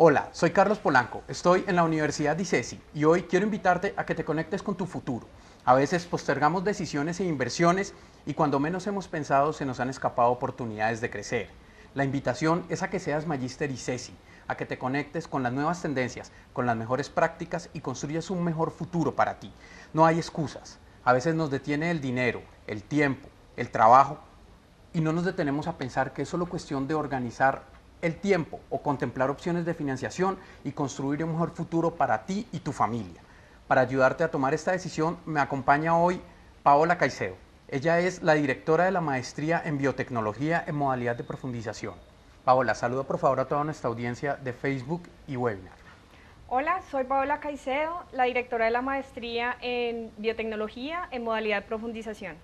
Hola, soy Carlos Polanco, estoy en la Universidad ICESI y hoy quiero invitarte a que te conectes con tu futuro. A veces postergamos decisiones e inversiones y cuando menos hemos pensado se nos han escapado oportunidades de crecer. La invitación es a que seas Magister ICESI, a que te conectes con las nuevas tendencias, con las mejores prácticas y construyas un mejor futuro para ti. No hay excusas. A veces nos detiene el dinero, el tiempo, el trabajo y no nos detenemos a pensar que es solo cuestión de organizar el tiempo o contemplar opciones de financiación y construir un mejor futuro para ti y tu familia. Para ayudarte a tomar esta decisión me acompaña hoy Paola Caicedo. Ella es la directora de la maestría en biotecnología en modalidad de profundización. Paola, saludo por favor a toda nuestra audiencia de Facebook y webinar. Hola, soy Paola Caicedo, la directora de la maestría en biotecnología en modalidad de profundización.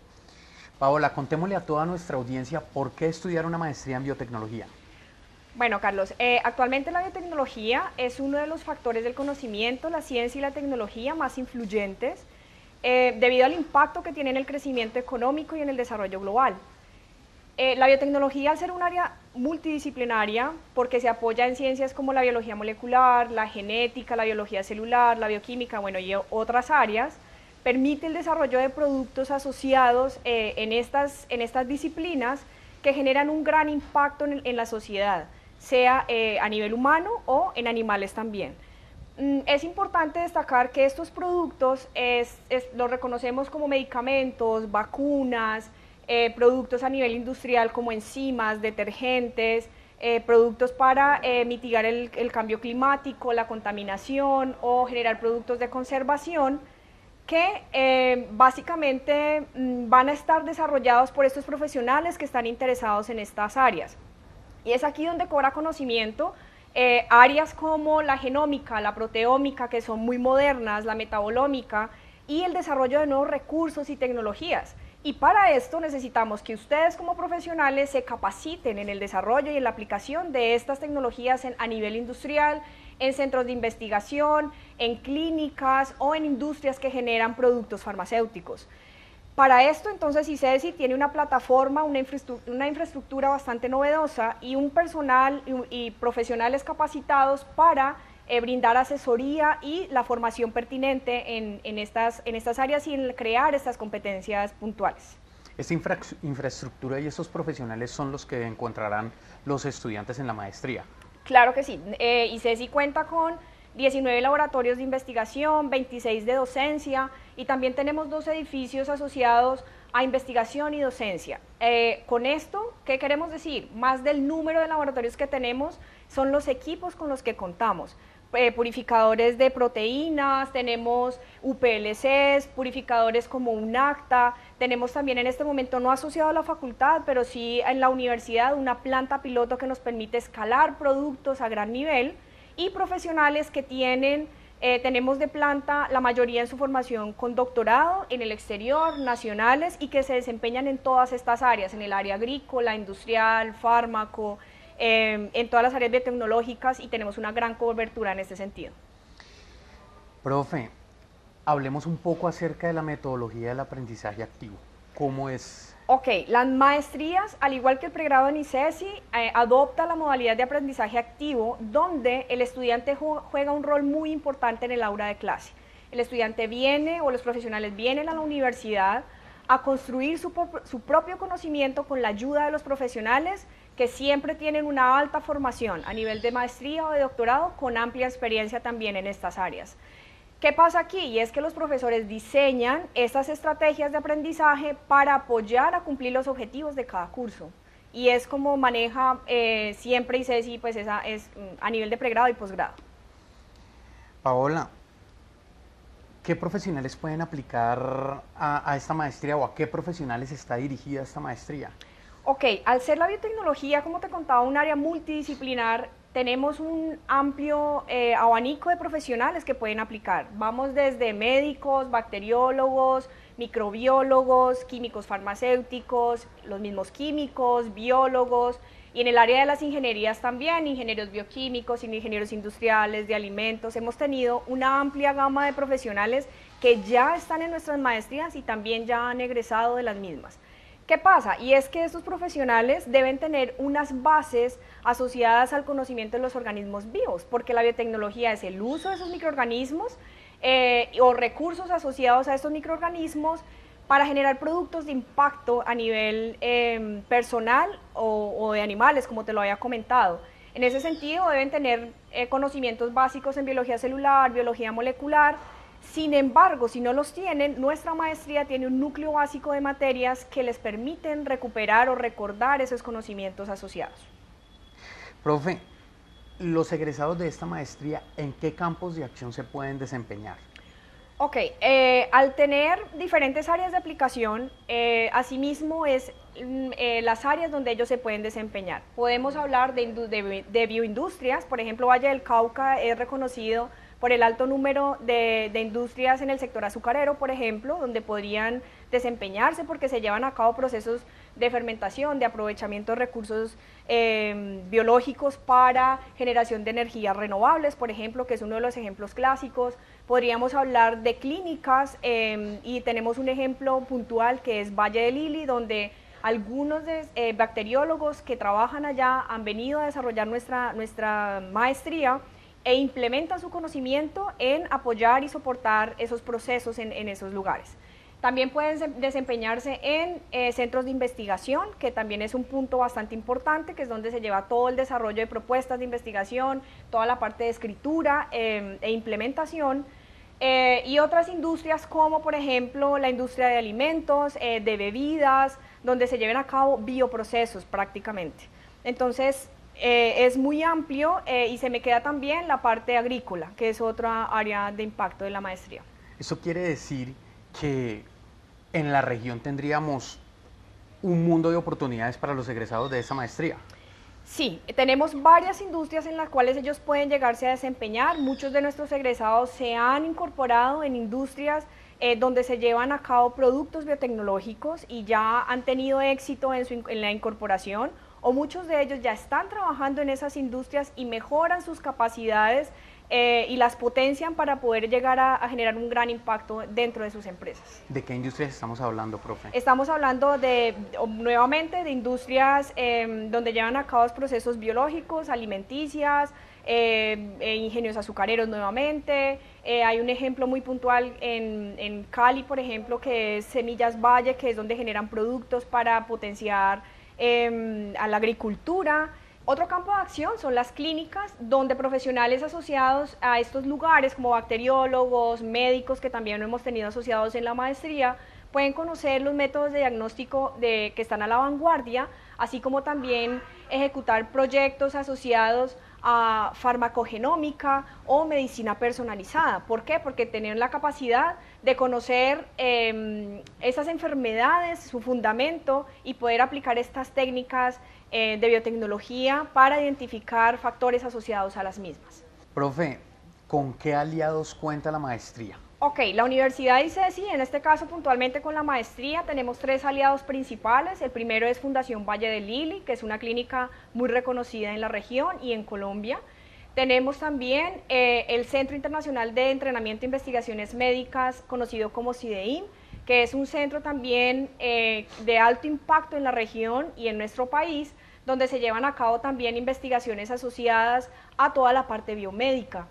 Paola, contémosle a toda nuestra audiencia por qué estudiar una maestría en biotecnología. Bueno, Carlos, eh, actualmente la biotecnología es uno de los factores del conocimiento, la ciencia y la tecnología más influyentes eh, debido al impacto que tiene en el crecimiento económico y en el desarrollo global. Eh, la biotecnología, al ser un área multidisciplinaria, porque se apoya en ciencias como la biología molecular, la genética, la biología celular, la bioquímica, bueno, y otras áreas, permite el desarrollo de productos asociados en, estas, en estas disciplinas que generan un gran impacto en la sociedad sea eh, a nivel humano o en animales también. Mm, es importante destacar que estos productos los reconocemos como medicamentos, vacunas, eh, productos a nivel industrial como enzimas, detergentes, eh, productos para mitigar el, cambio climático, la contaminación o generar productos de conservación que básicamente mm, van a estar desarrollados por estos profesionales que están interesados en estas áreas. Y es aquí donde cobra conocimiento eh, áreas como la genómica, la proteómica, que son muy modernas, la metabolómica, y el desarrollo de nuevos recursos y tecnologías. Y para esto necesitamos que ustedes como profesionales se capaciten en el desarrollo y en la aplicación de estas tecnologías a nivel industrial, en centros de investigación, en clínicas o en industrias que generan productos farmacéuticos. Para esto, entonces, ICESI tiene una plataforma, una infraestructura, bastante novedosa y un personal y, profesionales capacitados para eh, brindar asesoría y la formación pertinente en, estas, en estas áreas y en crear estas competencias puntuales. Esta infraestructura y esos profesionales son los que encontrarán los estudiantes en la maestría. Claro que sí. Eh, ICESI cuenta con 19 laboratorios de investigación, 26 de docencia y también tenemos dos edificios asociados a investigación y docencia. Eh, con esto, ¿qué queremos decir? Más del número de laboratorios que tenemos son los equipos con los que contamos. Eh, purificadores de proteínas, tenemos UPLCs, purificadores como UNACTA, tenemos también en este momento no asociado a la facultad, pero sí en la universidad una planta piloto que nos permite escalar productos a gran nivel y profesionales que tienen, eh, tenemos de planta la mayoría en su formación con doctorado en el exterior, nacionales y que se desempeñan en todas estas áreas, en el área agrícola, industrial, fármaco, em, en todas las áreas biotecnológicas y tenemos una gran cobertura en este sentido. Profe, hablemos un poco acerca de la metodología del aprendizaje activo. ¿Cómo es Ok, las maestrías, al igual que el pregrado en ICESI, eh, adopta la modalidad de aprendizaje activo, donde el estudiante juega un rol muy importante en el aula de clase. El estudiante viene o los profesionales vienen a la universidad a construir su, su propio conocimiento con la ayuda de los profesionales que siempre tienen una alta formación a nivel de maestría o de doctorado con amplia experiencia también en estas áreas. ¿Qué pasa aquí? Y es que los profesores diseñan estas estrategias de aprendizaje para apoyar a cumplir los objetivos de cada curso. Y es como maneja eh, siempre ICESI, pues esa es mm, a nivel de pregrado y posgrado. Paola, ¿qué profesionales pueden aplicar a, a, esta maestría o a qué profesionales está dirigida esta maestría? Ok, al ser la biotecnología, como te contaba, un área multidisciplinar, tenemos un amplio eh, abanico de profesionales que pueden aplicar. Vamos desde médicos, bacteriólogos, microbiólogos, químicos farmacéuticos, los mismos químicos, biólogos, y en el área de las ingenierías también, ingenieros bioquímicos, ingenieros industriales, de alimentos. Hemos tenido una amplia gama de profesionales que ya están en nuestras maestrías y también ya han egresado de las mismas. ¿Qué pasa? Y es que estos profesionales deben tener unas bases asociadas al conocimiento de los organismos vivos, porque la biotecnología es el uso de esos microorganismos eh, o recursos asociados a estos microorganismos para generar productos de impacto a nivel em, personal o, de animales, como te lo había comentado. En ese sentido, deben tener eh, conocimientos básicos en biología celular, biología molecular, sin embargo, si no los tienen, nuestra maestría tiene un núcleo básico de materias que les permiten recuperar o recordar esos conocimientos asociados. Profe, los egresados de esta maestría, ¿en qué campos de acción se pueden desempeñar? Ok, eh, al tener diferentes áreas de aplicación, eh, asimismo es mm, eh, las áreas donde ellos se pueden desempeñar. Podemos hablar de, de bioindustrias, por ejemplo, Valle del Cauca es reconocido por el alto número de, industrias en el sector azucarero, por ejemplo, donde podrían desempeñarse porque se llevan a cabo procesos de fermentación, de aprovechamiento de recursos em, biológicos para generación de energías renovables, por ejemplo, que es uno de los ejemplos clásicos. Podríamos hablar de clínicas em, y tenemos un ejemplo puntual que es Valle de Lili, donde algunos eh, bacteriólogos que trabajan allá han venido a desarrollar nuestra, nuestra maestría e implementa su conocimiento en apoyar y soportar esos procesos en, esos lugares. También pueden desempeñarse en eh, centros de investigación, que también es un punto bastante importante, que es donde se lleva todo el desarrollo de propuestas de investigación, toda la parte de escritura em, e implementación, eh, y otras industrias como por ejemplo la industria de alimentos, eh, de bebidas, donde se lleven a cabo bioprocesos prácticamente. Entonces, eh, es muy amplio eh, y se me queda también la parte agrícola, que es otra área de impacto de la maestría. Eso quiere decir que en la región tendríamos un mundo de oportunidades para los egresados de esa maestría. Sí, tenemos varias industrias en las cuales ellos pueden llegarse a desempeñar. Muchos de nuestros egresados se han incorporado en industrias eh, donde se llevan a cabo productos biotecnológicos y ya han tenido éxito en, su, en la incorporación o muchos de ellos ya están trabajando en esas industrias y mejoran sus capacidades eh, y las potencian para poder llegar a, generar un gran impacto dentro de sus empresas. ¿De qué industrias estamos hablando, profe? Estamos hablando de, nuevamente, de industrias em, donde llevan a cabo procesos biológicos, alimenticias, em, e ingenios azucareros nuevamente. Eh, hay un ejemplo muy puntual en, en Cali, por ejemplo, que es Semillas Valle, que es donde generan productos para potenciar Em, a la agricultura. Otro campo de acción son las clínicas, donde profesionales asociados a estos lugares, como bacteriólogos, médicos que también hemos tenido asociados en la maestría, pueden conocer los métodos de diagnóstico que están a la vanguardia, así como también ejecutar proyectos asociados a farmacogenómica o medicina personalizada. ¿Por qué? Porque tienen la capacidad de conocer em, esas enfermedades, su fundamento y poder aplicar estas técnicas eh, de biotecnología para identificar factores asociados a las mismas. Profe, ¿con qué aliados cuenta la maestría? Ok, la Universidad de ICESI, en este caso puntualmente con la maestría, tenemos tres aliados principales. El primero es Fundación Valle de Lili, que es una clínica muy reconocida en la región y en Colombia. Tenemos también eh, el Centro Internacional de Entrenamiento e Investigaciones Médicas, conocido como CIDEIM, que es un centro también eh, de alto impacto en la región y en nuestro país, donde se llevan a cabo también investigaciones asociadas a toda la parte biomédica.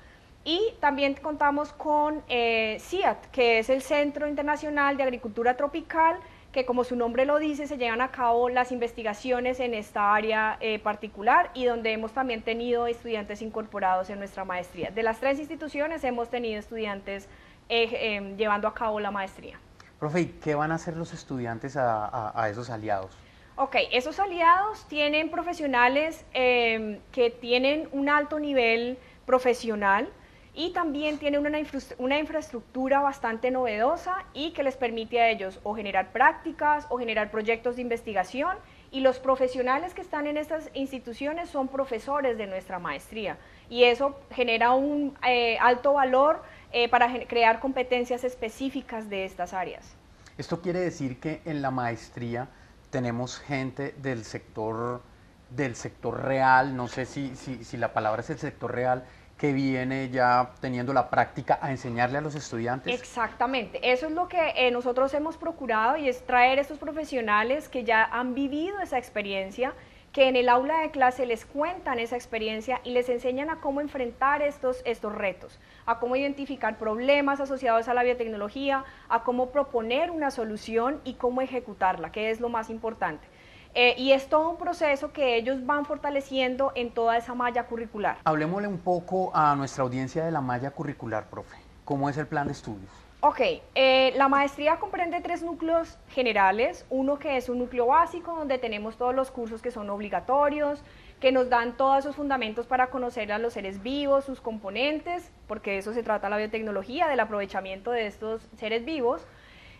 Y también contamos con eh, CIAT, que es el Centro Internacional de Agricultura Tropical, que como su nombre lo dice, se llevan a cabo las investigaciones en esta área eh, particular y donde hemos también tenido estudiantes incorporados en nuestra maestría. De las tres instituciones hemos tenido estudiantes eh, em, llevando a cabo la maestría. Profe, ¿y qué van a hacer los estudiantes a, a esos aliados? Ok, esos aliados tienen profesionales em, que tienen un alto nivel profesional, y también tiene una, una, infraestructura bastante novedosa y que les permite a ellos o generar prácticas o generar proyectos de investigación. Y los profesionales que están en estas instituciones son profesores de nuestra maestría. Y eso genera un eh, alto valor eh, para crear competencias específicas de estas áreas. Esto quiere decir que en la maestría tenemos gente del sector del sector real, no sé si, si, si la palabra es el sector real, que viene ya teniendo la práctica a enseñarle a los estudiantes? Exactamente, eso es lo que eh, nosotros hemos procurado y es traer estos profesionales que ya han vivido esa experiencia, que en el aula de clase les cuentan esa experiencia y les enseñan a cómo enfrentar estos, estos retos, a cómo identificar problemas asociados a la biotecnología, a cómo proponer una solución y cómo ejecutarla, que es lo más importante. Eh, y es todo un proceso que ellos van fortaleciendo en toda esa malla curricular. Hablemosle un poco a nuestra audiencia de la malla curricular, profe. ¿Cómo es el plan de estudios? Ok, eh, la maestría comprende tres núcleos generales. Uno que es un núcleo básico, donde tenemos todos los cursos que son obligatorios, que nos dan todos esos fundamentos para conocer a los seres vivos, sus componentes, porque de eso se trata la biotecnología, del aprovechamiento de estos seres vivos.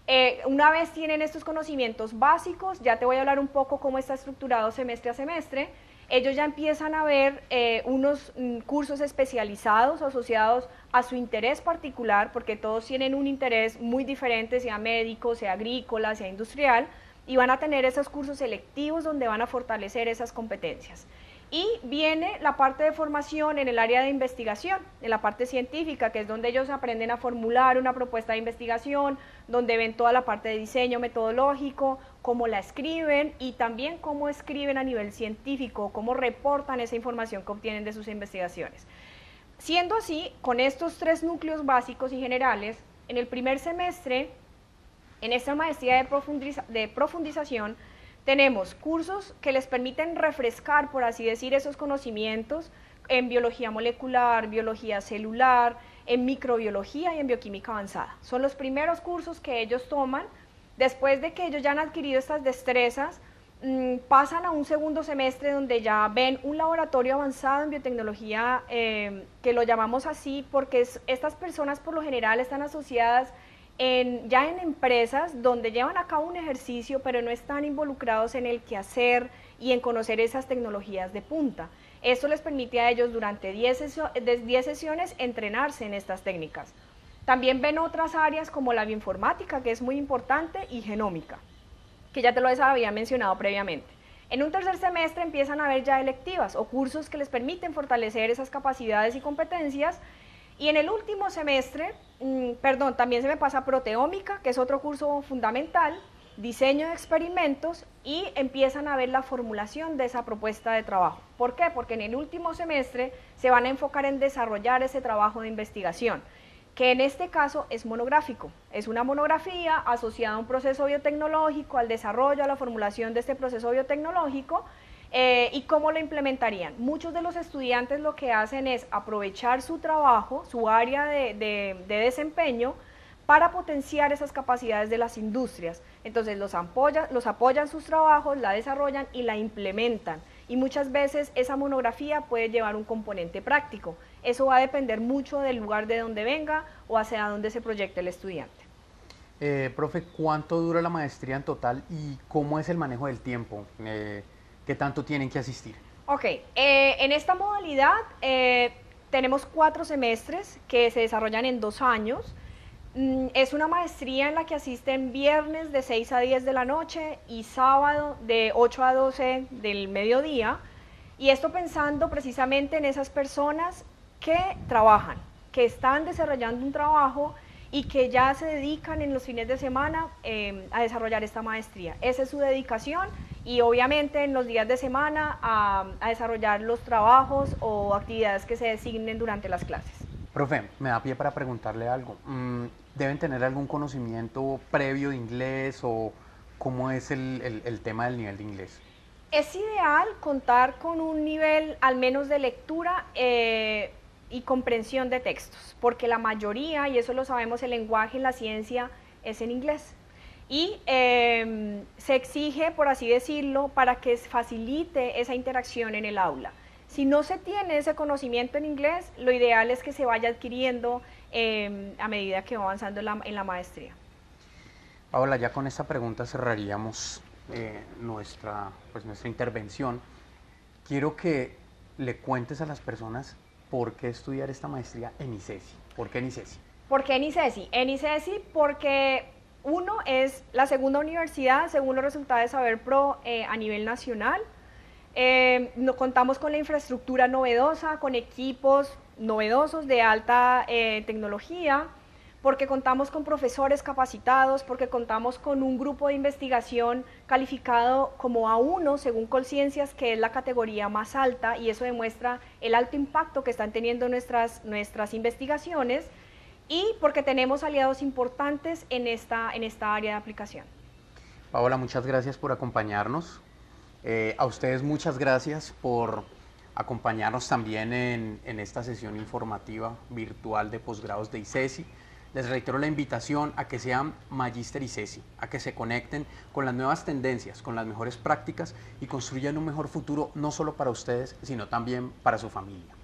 Eh, una vez tienen estos conocimientos básicos, ya te voy a hablar un poco cómo está estructurado semestre a semestre, ellos ya empiezan a ver eh, unos mm, cursos especializados asociados a su interés particular, porque todos tienen un interés muy diferente, sea médico, sea agrícola, sea industrial, y van a tener esos cursos selectivos donde van a fortalecer esas competencias. Y viene la parte de formación en el área de investigación, en la parte científica, que es donde ellos aprenden a formular una propuesta de investigación, donde ven toda la parte de diseño metodológico, cómo la escriben y también cómo escriben a nivel científico, cómo reportan esa información que obtienen de sus investigaciones. Siendo así, con estos tres núcleos básicos y generales, en el primer semestre, en esta maestría de, de profundización, tenemos cursos que les permiten refrescar, por así decir, esos conocimientos en biología molecular, biología celular, en microbiología y en bioquímica avanzada. Son los primeros cursos que ellos toman. Después de que ellos ya han adquirido estas destrezas, mm, pasan a un segundo semestre donde ya ven un laboratorio avanzado en biotecnología, eh, que lo llamamos así porque estas personas por lo general están asociadas ya en empresas donde llevan a cabo un ejercicio pero no están involucrados en el quehacer y en conocer esas tecnologías de punta. Esto les permite a ellos durante 10, sesiones entrenarse en estas técnicas. También ven otras áreas como la bioinformática, que es muy importante, y genómica, que ya te lo había mencionado previamente. En un tercer semestre empiezan a ver ya electivas o cursos que les permiten fortalecer esas capacidades y competencias y en el último semestre, mm, perdón, también se me pasa proteómica, que es otro curso fundamental, diseño de experimentos y empiezan a ver la formulación de esa propuesta de trabajo. ¿Por qué? Porque en el último semestre se van a enfocar en desarrollar ese trabajo de investigación, que en este caso es monográfico. Es una monografía asociada a un proceso biotecnológico, al desarrollo, a la formulación de este proceso biotecnológico eh, ¿Y cómo lo implementarían? Muchos de los estudiantes lo que hacen es aprovechar su trabajo, su área de, desempeño, para potenciar esas capacidades de las industrias. Entonces los, apoyan, los apoyan sus trabajos, la desarrollan y la implementan. Y muchas veces esa monografía puede llevar un componente práctico. Eso va a depender mucho del lugar de donde venga o hacia dónde se proyecte el estudiante. Eh, profe, ¿cuánto dura la maestría en total y cómo es el manejo del tiempo? Eh, ¿Qué tanto tienen que asistir? Ok, eh, en esta modalidad eh, tenemos cuatro semestres que se desarrollan en dos años. Mm, es una maestría en la que asisten viernes de 6 a 10 de la noche y sábado de 8 a 12 del mediodía. Y esto pensando precisamente en esas personas que trabajan, que están desarrollando un trabajo y que ya se dedican en los fines de semana eh, a desarrollar esta maestría. Esa es su dedicación y obviamente en los días de semana a, desarrollar los trabajos o actividades que se designen durante las clases. Profe, me da pie para preguntarle algo. Mm, ¿Deben tener algún conocimiento previo de inglés o cómo es el, tema del nivel de inglés? Es ideal contar con un nivel al menos de lectura eh, y comprensión de textos, porque la mayoría, y eso lo sabemos, el lenguaje en la ciencia es en inglés y em, se exige, por así decirlo, para que facilite esa interacción en el aula. Si no se tiene ese conocimiento en inglés, lo ideal es que se vaya adquiriendo em, a medida que va avanzando en la, maestría. Paola, ya con esta pregunta cerraríamos eh, nuestra, pues, nuestra intervención. Quiero que le cuentes a las personas por qué estudiar esta maestría en ICESI. ¿Por qué en ICESI? ¿Por qué en ICESI? En ICESI porque uno es la segunda universidad según los resultados de Saber Pro eh, a nivel nacional. Eh, no, contamos con la infraestructura novedosa, con equipos novedosos de alta eh, tecnología, porque contamos con profesores capacitados, porque contamos con un grupo de investigación calificado como A1 según Colciencias, que es la categoría más alta, y eso demuestra el alto impacto que están teniendo nuestras, nuestras investigaciones, y porque tenemos aliados importantes en esta, en esta área de aplicación. Paola, muchas gracias por acompañarnos. Eh, a ustedes muchas gracias por acompañarnos también en, en, esta sesión informativa virtual de posgrados de ICESI. Les reitero la invitación a que sean Magister ICESI, a que se conecten con las nuevas tendencias, con las mejores prácticas y construyan un mejor futuro no solo para ustedes, sino también para su familia.